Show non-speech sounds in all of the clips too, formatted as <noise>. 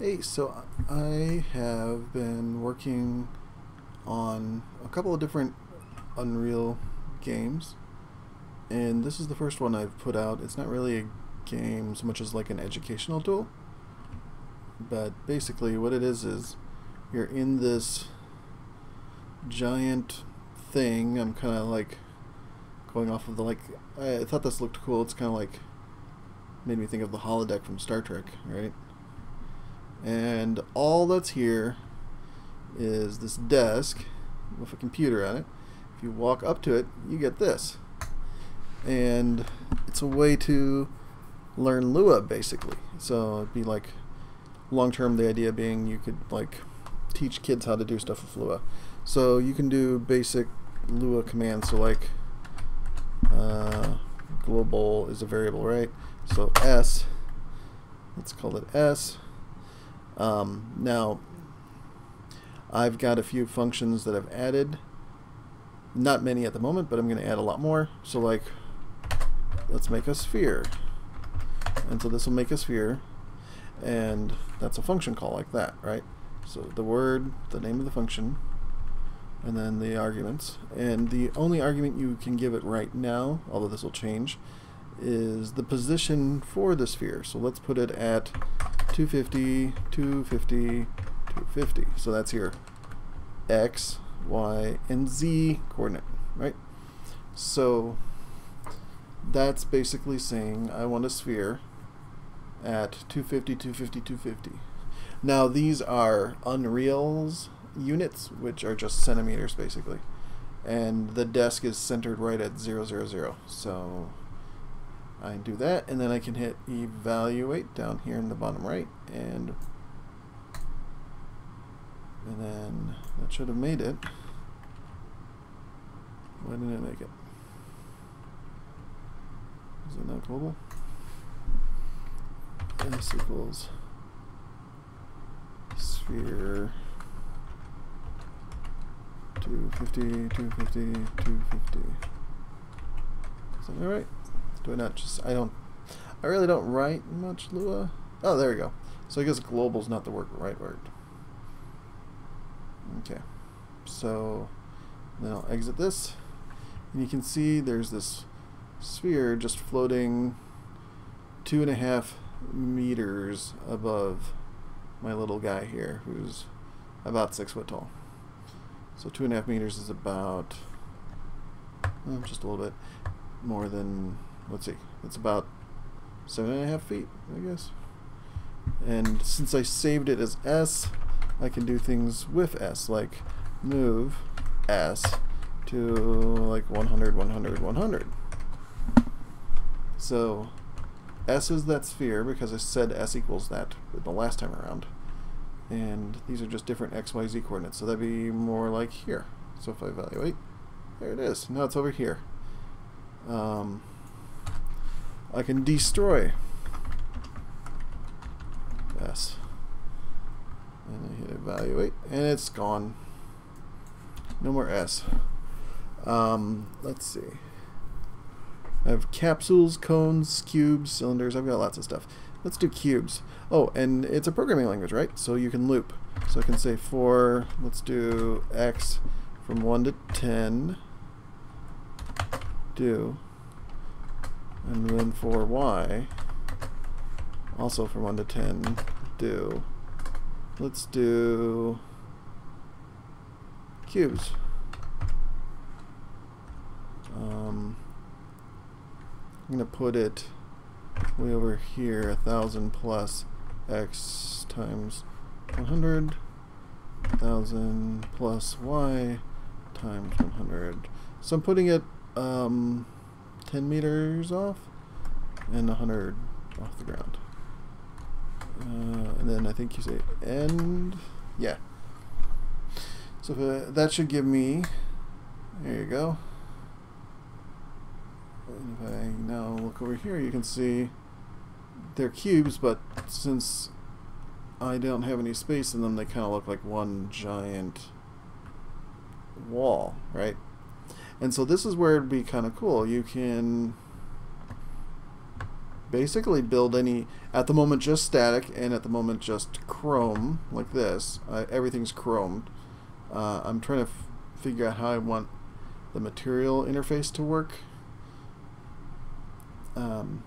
Hey, so I have been working on a couple of different Unreal games, and this is the first one I've put out. It's not really a game so much as like an educational tool, but basically what it is is you're in this giant thing. I'm kind of like going off of the like. I thought this looked cool. It's kind of like made me think of the holodeck from Star Trek, right? And all that's here is this desk with a computer on it. If you walk up to it, you get this. And it's a way to learn Lua basically. So it'd be like long term the idea being you could like teach kids how to do stuff with Lua. So you can do basic Lua commands. So like uh, global is a variable, right? So S, let's call it S. Um, now, I've got a few functions that I've added. Not many at the moment, but I'm going to add a lot more. So like, let's make a sphere. And so this will make a sphere. And that's a function call like that, right? So the word, the name of the function, and then the arguments. And the only argument you can give it right now, although this will change, is the position for the sphere. So let's put it at 250, 250, 250. So that's your x, y, and z coordinate, right? So that's basically saying I want a sphere at 250, 250, 250. Now these are Unreal's units, which are just centimeters basically. And the desk is centered right at 000. So I do that, and then I can hit evaluate down here in the bottom right, and and then that should have made it. Why didn't it make it? Is it not global? S equals sphere 250, 250, 250. Is that right? Do I not just, I don't, I really don't write much Lua. Oh, there we go. So I guess global's not the word, right word. Okay. So then I'll exit this. And you can see there's this sphere just floating two and a half meters above my little guy here, who's about six foot tall. So two and a half meters is about, well, just a little bit more than let's see, it's about seven and a half feet, I guess. And since I saved it as S, I can do things with S, like move S to like 100, 100, 100. So S is that sphere because I said S equals that the last time around. And these are just different X, Y, Z coordinates. So that'd be more like here. So if I evaluate, there it is. Now it's over here. Um, I can destroy S. And I hit evaluate, and it's gone. No more S. Um, let's see. I have capsules, cones, cubes, cylinders. I've got lots of stuff. Let's do cubes. Oh, and it's a programming language, right? So you can loop. So I can say for, let's do x from 1 to 10, do and then for y, also from 1 to 10, do. Let's do cubes. Um, I'm going to put it way over here, 1,000 plus x times 100, 1,000 plus y times 100. So I'm putting it um, 10 meters off and 100 off the ground. Uh, and then I think you say end. Yeah. So uh, that should give me, there you go. And if I now look over here, you can see they're cubes, but since I don't have any space in them, they kind of look like one giant wall, right? And so this is where it'd be kind of cool. You can basically build any, at the moment just static, and at the moment just chrome, like this. I, everything's chromed. Uh, I'm trying to figure out how I want the material interface to work. Um,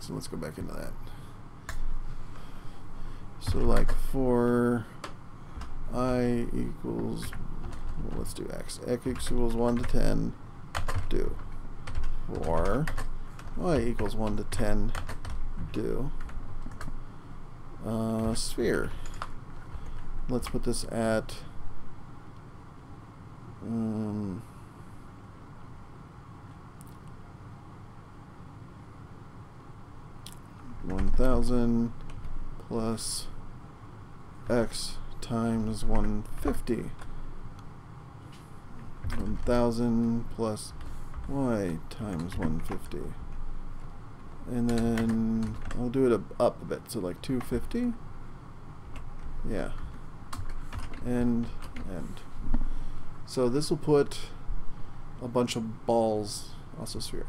so let's go back into that. So like for i equals, let's do x. x equals 1 to 10, do. For y equals 1 to 10, do. Uh, sphere. Let's put this at um, one thousand plus x times one fifty. One thousand plus y times one fifty. And then I'll do it up a bit, so like two fifty. Yeah. And and. So this will put a bunch of balls, also sphere,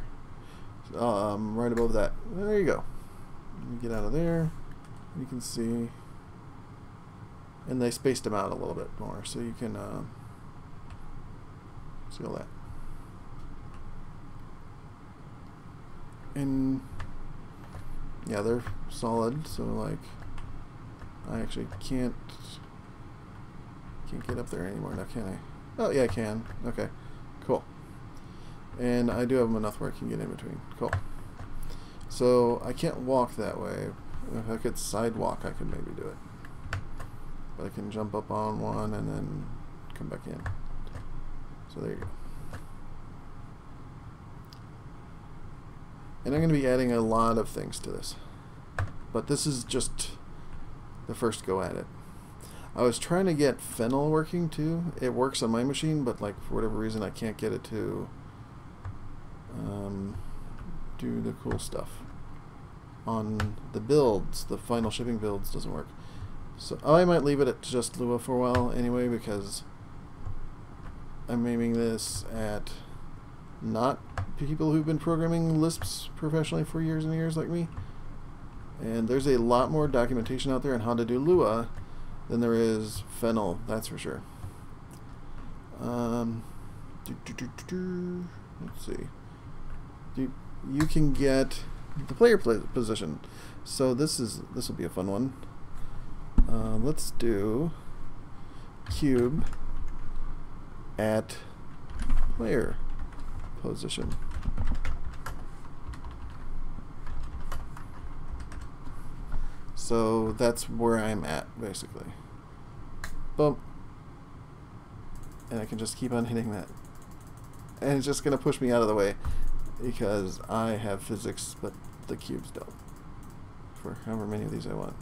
um, right above that. There you go. Get out of there. You can see, and they spaced them out a little bit more, so you can uh, see all that. And yeah, they're solid, so like I actually can't can't get up there anymore now, can I? Oh, yeah, I can. Okay, cool. And I do have enough where I can get in between. Cool. So I can't walk that way. If I could sidewalk, I could maybe do it. But I can jump up on one and then come back in. So there you go. And I'm going to be adding a lot of things to this. But this is just the first go at it. I was trying to get Fennel working too. It works on my machine, but like for whatever reason I can't get it to um, do the cool stuff. On the builds, the final shipping builds doesn't work. So I might leave it at just Lua for a while anyway because I'm aiming this at not people who've been programming Lisps professionally for years and years like me. And there's a lot more documentation out there on how to do Lua than there is Fennel, that's for sure. Um, let's see. you can get the player position. So this is this will be a fun one. Uh, let's do cube at player position. So that's where I'm at, basically. Boom. And I can just keep on hitting that. And it's just going to push me out of the way because I have physics, but the cubes don't. For however many of these I want.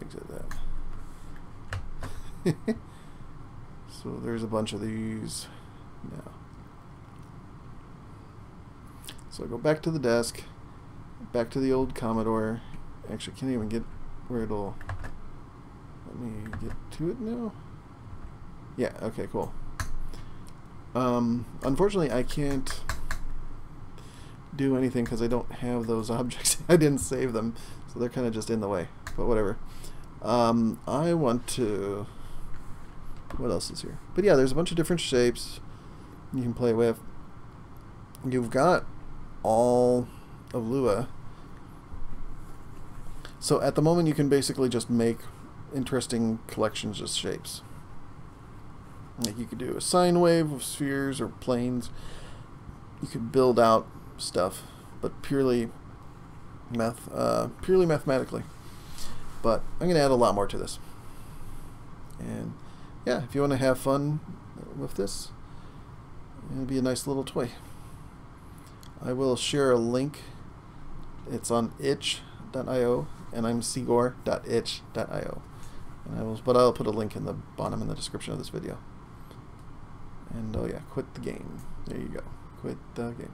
Exit that. <laughs> so there's a bunch of these now. So I go back to the desk back to the old Commodore. Actually, can't even get where it'll. Let me get to it now. Yeah. Okay. Cool. Um, unfortunately, I can't do anything because I don't have those <laughs> objects. I didn't save them, so they're kind of just in the way. But whatever. Um, I want to. What else is here? But yeah, there's a bunch of different shapes you can play with. You've got all of Lua. So at the moment you can basically just make interesting collections of shapes. Like you could do a sine wave of spheres or planes. You could build out stuff, but purely math, uh, purely mathematically. But I'm going to add a lot more to this. And yeah, if you want to have fun with this, it'll be a nice little toy. I will share a link it's on itch.io, and I'm cgore.itch.io. And I will, but I'll put a link in the bottom in the description of this video. And oh yeah, quit the game. There you go. Quit the game.